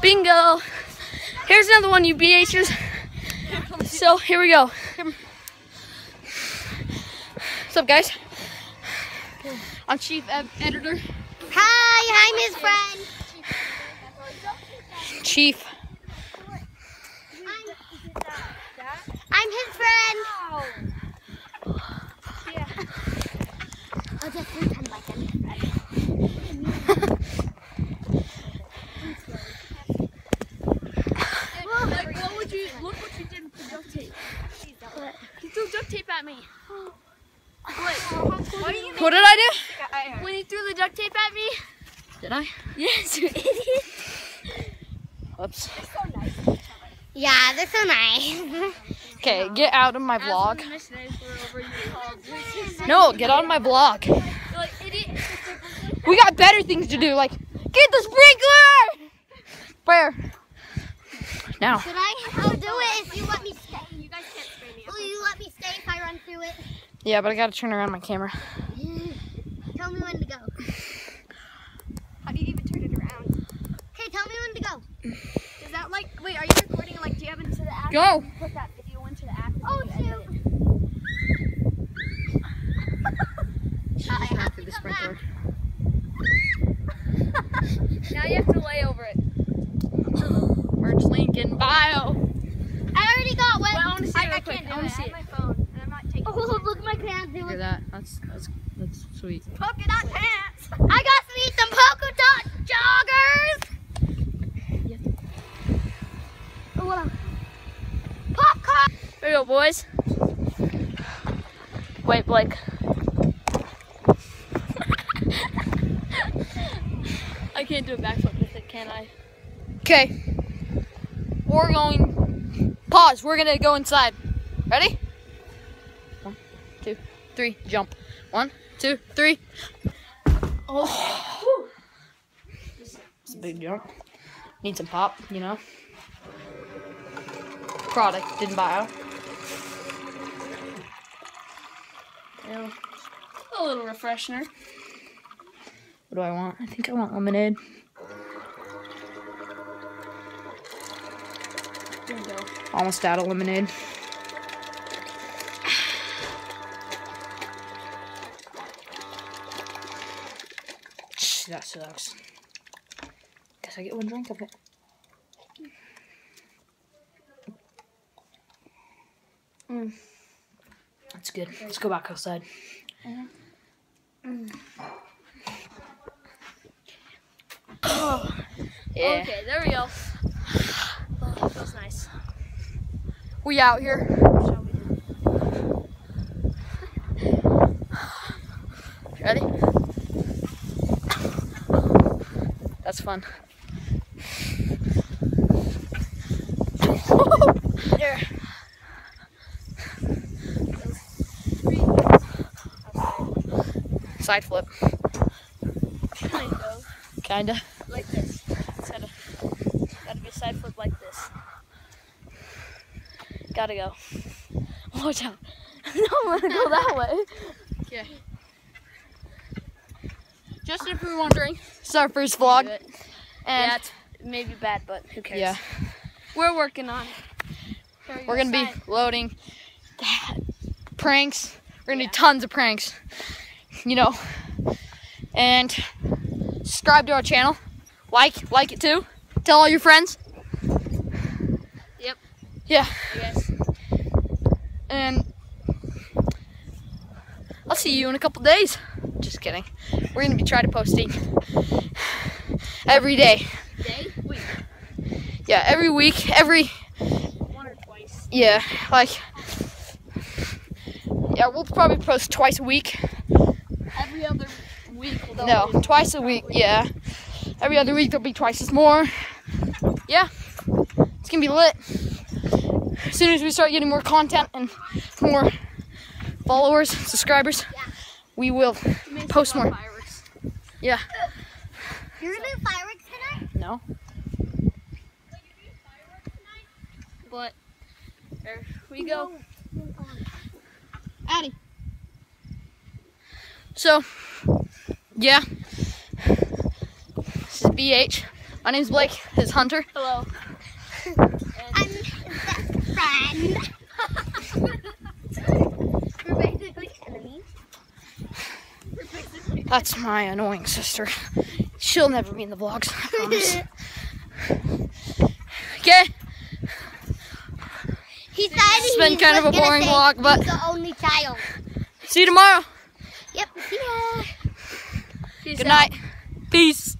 Bingo. Here's another one, you BHers. So here we go. What's up, guys? I'm chief editor. Hi, I'm his friend. Chief. I'm his friend. I'll just pretend like I'm his. Like, what would you, look what you did with the duct tape. You threw duct tape at me. What did I do? When you threw the duct tape at me? Did I? Yes, you idiot. Whoops. Yeah, they're so nice. Okay, get out of my vlog. No, get out of my vlog. We got better things to do, like get the sprinkler. Where? Now. Can I? I'll do it if you let me stay. You guys can't spray me. Will you let me stay if I run through it? Yeah, but I gotta turn around my camera. Tell me when to go. How do you even turn it around? Okay, tell me when to go. Is that like, wait, are you recording like, do you have into the app? Go. Put that video into the app. and Oh, then you edit shoot. it. I have to come back. Now you have to lay over it. Merch link in bio. I already got one. Well, I want to see it I real quick. can't do I it. want to I see have it. my phone, and I'm not taking Oh, look, my pants. They Look look at that. That's that's that's sweet. polka dot pants. I got to eat some polka dot joggers. Oh, what Popcorn. There you go, boys. Wait, Blake. I can't do a backflip with it, can I? Okay. We're going. Pause. We're gonna go inside. Ready? One, two, three. Jump. One, two, three. Oh. It's a big jump. Need some pop, you know. Product didn't buy. Yeah. A little refreshener. What do I want? I think I want lemonade. Almost out of lemonade. That sucks. Guess I get one drink of it. Mm. That's good. Let's go back outside. Yeah. Okay, there we go. Feels nice. We out here. Shall we do? Ready? That's fun. There. Side flip. Kind of. Kinda. Like this. Instead of, gotta be a side flip like this. Gotta go. Watch out. no, I'm gonna go that way. Okay. Just if you're wondering, it's our first vlog. And yeah, it's maybe bad, but who cares? yeah, We're working on it. There we we're gonna be side. loading pranks. We're gonna Yeah. do tons of pranks. You know. And subscribe to our channel. Like, like it too. Tell all your friends. Yeah. Guess. And I'll see you in a couple days. Just kidding. We're gonna be trying to posting every day. Day? Week. Yeah, every week, every One or twice. yeah, like yeah, we'll probably post twice a week. Every other week. We'll No, twice a week. Yeah, every other week there'll be twice as more. Yeah, it's gonna be lit. As soon as we start getting more content and more followers, subscribers, we will post more. Fireworks. Yeah. You're gonna do fireworks tonight? No. But there we go. Addy. So, Yeah. This is BH. My name's Blake. His Hunter. Hello. I'm best friend. We're basically enemies. That's my annoying sister. She'll never be in the vlogs. Okay. He said It's been kind of a boring vlog, but- he's the only child. See you tomorrow. Yep. See ya. Good night. Peace.